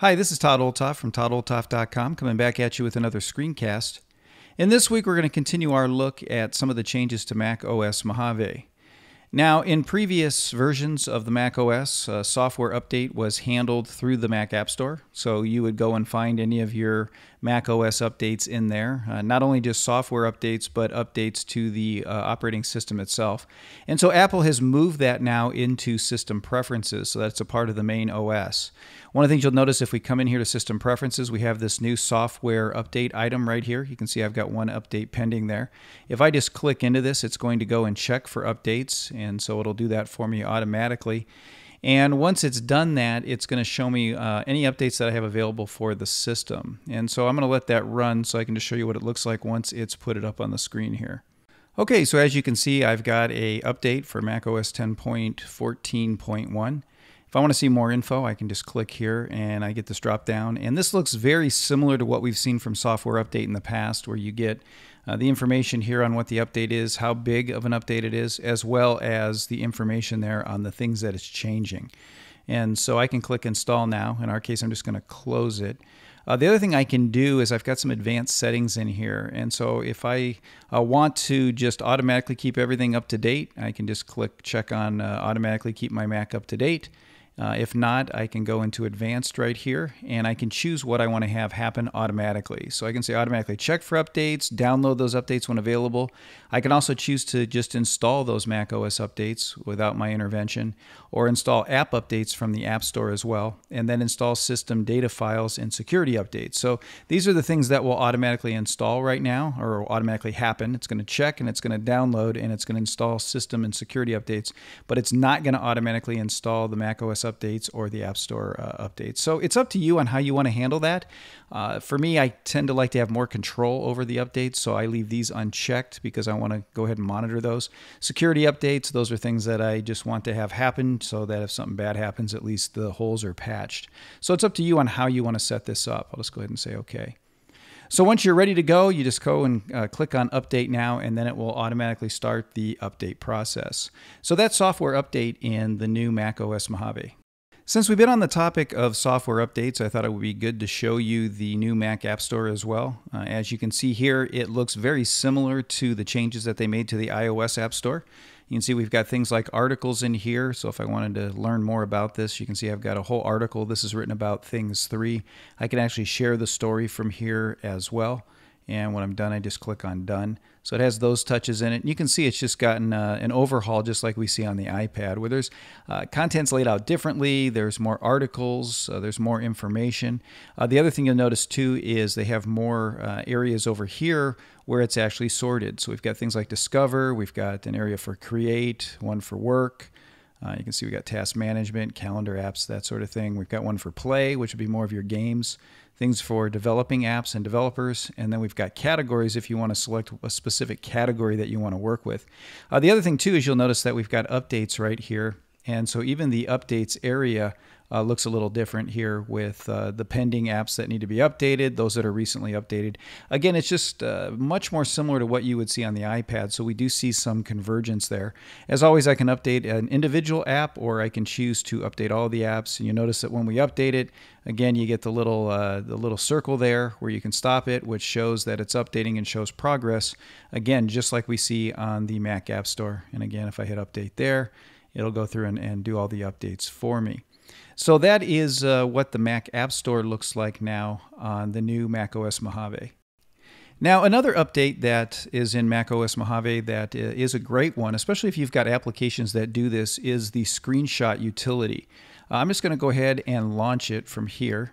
Hi, this is Todd Olthoff from toddolthoff.com coming back at you with another screencast. And this week we're going to continue our look at some of the changes to Mac OS Mojave. Now, in previous versions of the Mac OS, uh, software update was handled through the Mac App Store. So you would go and find any of your Mac OS updates in there. Uh, not only just software updates, but updates to the uh, operating system itself. And so Apple has moved that now into system preferences. So that's a part of the main OS. One of the things you'll notice if we come in here to system preferences, we have this new software update item right here. You can see I've got one update pending there. If I just click into this, it's going to go and check for updates. And so it'll do that for me automatically. And once it's done that, it's going to show me uh, any updates that I have available for the system. And so I'm going to let that run so I can just show you what it looks like once it's put it up on the screen here. Okay, so as you can see, I've got a update for macOS 10.14.1. If I want to see more info, I can just click here and I get this drop down. And this looks very similar to what we've seen from Software Update in the past, where you get uh, the information here on what the update is, how big of an update it is, as well as the information there on the things that it's changing. And so I can click install now. In our case, I'm just going to close it. Uh, the other thing I can do is I've got some advanced settings in here. And so if I uh, want to just automatically keep everything up to date, I can just click check on uh, automatically keep my Mac up to date. Uh, if not, I can go into advanced right here and I can choose what I want to have happen automatically. So I can say automatically check for updates, download those updates when available. I can also choose to just install those Mac OS updates without my intervention or install app updates from the App Store as well, and then install system data files and security updates. So these are the things that will automatically install right now or automatically happen. It's going to check and it's going to download and it's going to install system and security updates, but it's not going to automatically install the Mac OS updates or the App Store uh, updates. So it's up to you on how you want to handle that. Uh, for me, I tend to like to have more control over the updates, so I leave these unchecked because I want to go ahead and monitor those. Security updates, those are things that I just want to have happen so that if something bad happens, at least the holes are patched. So it's up to you on how you want to set this up. I'll just go ahead and say OK. So once you're ready to go, you just go and uh, click on Update Now, and then it will automatically start the update process. So that's software update in the new Mac OS Mojave. Since we've been on the topic of software updates, I thought it would be good to show you the new Mac App Store as well. Uh, as you can see here, it looks very similar to the changes that they made to the iOS App Store. You can see we've got things like articles in here. So if I wanted to learn more about this, you can see I've got a whole article. This is written about Things 3. I can actually share the story from here as well. And when I'm done, I just click on Done. So it has those touches in it. And you can see it's just gotten uh, an overhaul just like we see on the iPad where there's uh, contents laid out differently. There's more articles. Uh, there's more information. Uh, the other thing you'll notice too is they have more uh, areas over here where it's actually sorted. So we've got things like Discover. We've got an area for Create, one for Work. Uh, you can see we got task management, calendar apps, that sort of thing. We've got one for play, which would be more of your games, things for developing apps and developers, and then we've got categories if you want to select a specific category that you want to work with. Uh, the other thing too is you'll notice that we've got updates right here, and so even the updates area uh, looks a little different here with uh, the pending apps that need to be updated, those that are recently updated. Again, it's just uh, much more similar to what you would see on the iPad, so we do see some convergence there. As always, I can update an individual app or I can choose to update all the apps. And you notice that when we update it, again, you get the little, uh, the little circle there where you can stop it, which shows that it's updating and shows progress. Again, just like we see on the Mac App Store. And again, if I hit update there, it'll go through and, and do all the updates for me. So that is uh, what the Mac App Store looks like now on the new Mac OS Mojave. Now, another update that is in Mac OS Mojave that uh, a great one, especially if you've got applications that do this, is the screenshot utility. I'm just going to go ahead and launch it from here.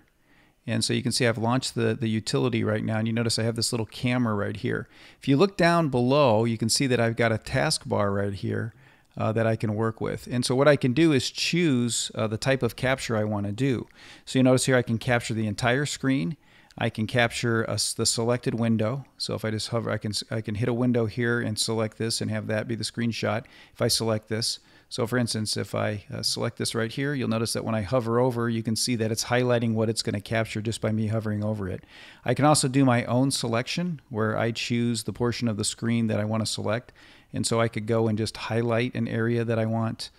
And so you can see I've launched the, the utility right now, and you notice I have this little camera right here. If you look down below, you can see that I've got a taskbar right here uh, that I can work with. And so what I can do is choose uh, the type of capture I want to do. So you notice here I can capture the entire screen. I can capture a, the selected window. So if I just hover, I can, I can hit a window here and select this and have that be the screenshot if I select this. So for instance, if I uh, select this right here, you'll notice that when I hover over, you can see that it's highlighting what it's going to capture just by me hovering over it. I can also do my own selection where I choose the portion of the screen that I want to select. And so I could go and just highlight an area that I want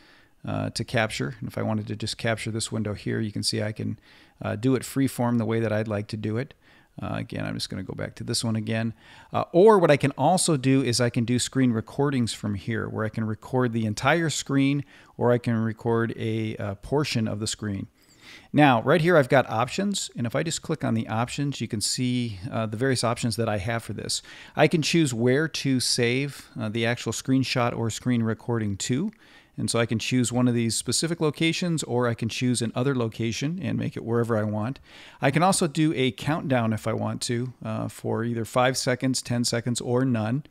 uh, to capture. And if I wanted to just capture this window here, you can see I can uh, do it freeform the way that I'd like to do it. Uh, again, I'm just going to go back to this one again. Uh, or what I can also do is I can do screen recordings from here where I can record the entire screen or I can record a, a uh, portion of the screen. Now, right here, I've got options, and if I just click on the options, you can see uh, the various options that I have for this. I can choose where to save uh, the actual screenshot or screen recording to, and so I can choose one of these specific locations or I can choose another location and make it wherever I want. I can also do a countdown if I want to uh, for either 5 seconds, 10 seconds, or none.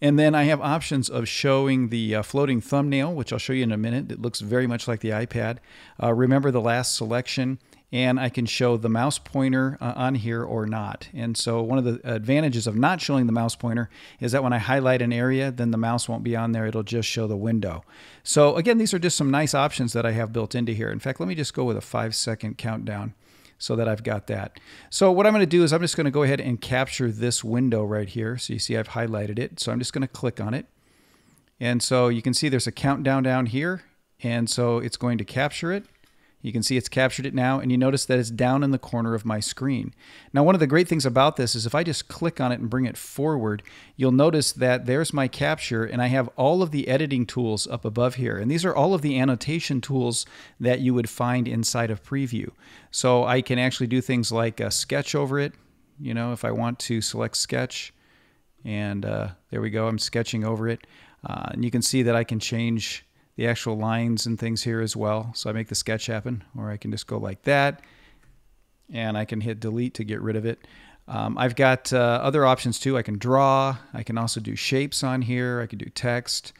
And then I have options of showing the uh, floating thumbnail, which I'll show you in a minute. It looks very much like the iPad. Uh, remember the last selection and I can show the mouse pointer uh, on here or not. And so one of the advantages of not showing the mouse pointer is that when I highlight an area, then the mouse won't be on there. It'll just show the window. So again, these are just some nice options that I have built into here. In fact, let me just go with a five second countdown so that I've got that. So what I'm going to do is I'm just going to go ahead and capture this window right here. So you see I've highlighted it. So I'm just going to click on it. And so you can see there's a countdown down here. And so it's going to capture it. You can see it's captured it now, and you notice that it's down in the corner of my screen. Now, one of the great things about this is if I just click on it and bring it forward, you'll notice that there's my capture, and I have all of the editing tools up above here. And these are all of the annotation tools that you would find inside of Preview. So I can actually do things like a sketch over it, you know, if I want to select sketch, and uh, there we go, I'm sketching over it. Uh, and you can see that I can change the actual lines and things here as well. So I make the sketch happen, or I can just go like that, and I can hit delete to get rid of it. Um, I've got uh, other options too. I can draw. I can also do shapes on here. I can do text.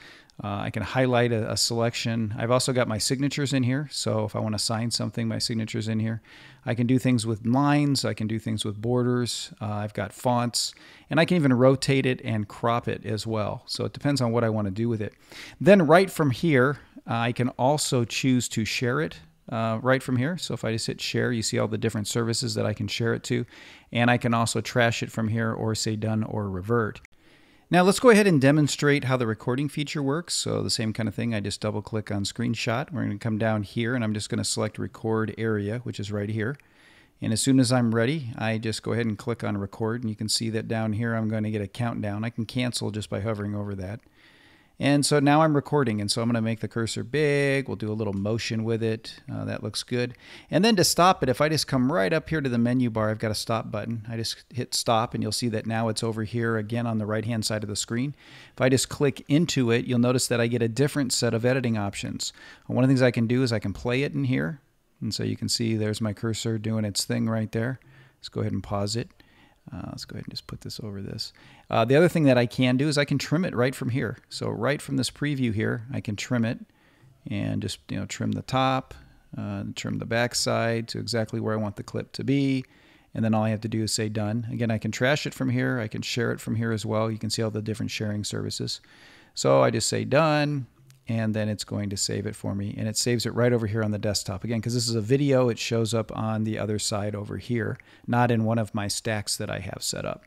Uh, I can highlight a, a, selection. I've also got my signatures in here. So if I want to sign something, my signature's in here. I can do things with lines. I can do things with borders. Uh, I've got fonts. And I can even rotate it and crop it as well. So it depends on what I want to do with it. Then right from here, uh, I can also choose to share it uh, right from here. So if I just hit share, you see all the different services that I can share it to. And I can also trash it from here or say done or revert. Now let's go ahead and demonstrate how the recording feature works. So the same kind of thing, I just double click on screenshot. We're going to come down here and I'm just going to select record area, which is right here. And as soon as I'm ready, I just go ahead and click on record and you can see that down here I'm going to get a countdown. I can cancel just by hovering over that. And so now I'm recording, and so I'm going to make the cursor big. We'll do a little motion with it. Uh, that looks good. And then to stop it, if I just come right up here to the menu bar, I've got a stop button. I just hit stop, and you'll see that now it's over here again on the right-hand side of the screen. If I just click into it, you'll notice that I get a different set of editing options. One of the things I can do is I can play it in here. And so you can see there's my cursor doing its thing right there. Let's go ahead and pause it. Uh, let's go ahead and just put this over this. Uh, the other thing that I can do is I can trim it right from here. So right from this preview here, I can trim it and just you know trim the top, uh, trim the back side to exactly where I want the clip to be. And then all I have to do is say done. Again, I can trash it from here. I can share it from here as well. You can see all the different sharing services. So I just say done and then it's going to save it for me. And it saves it right over here on the desktop. Again, because this is a video, it shows up on the other side over here, not in one of my stacks that I have set up.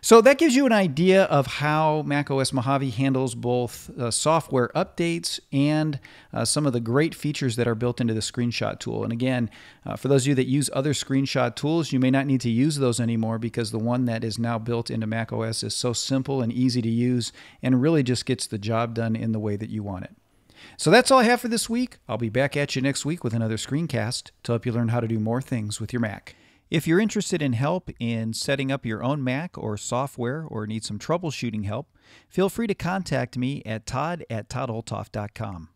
So that gives you an idea of how macOS Mojave handles both uh, software updates and uh, some of the great features that are built into the screenshot tool. And again, uh, for those of you that use other screenshot tools, you may not need to use those anymore because the one that is now built into macOS is so simple and easy to use and really just gets the job done in the way that you want it. So that's all I have for this week. I'll be back at you next week with another screencast to help you learn how to do more things with your Mac. If you're interested in help in setting up your own Mac or software or need some troubleshooting help, feel free to contact me at todd at toddolthoff.com.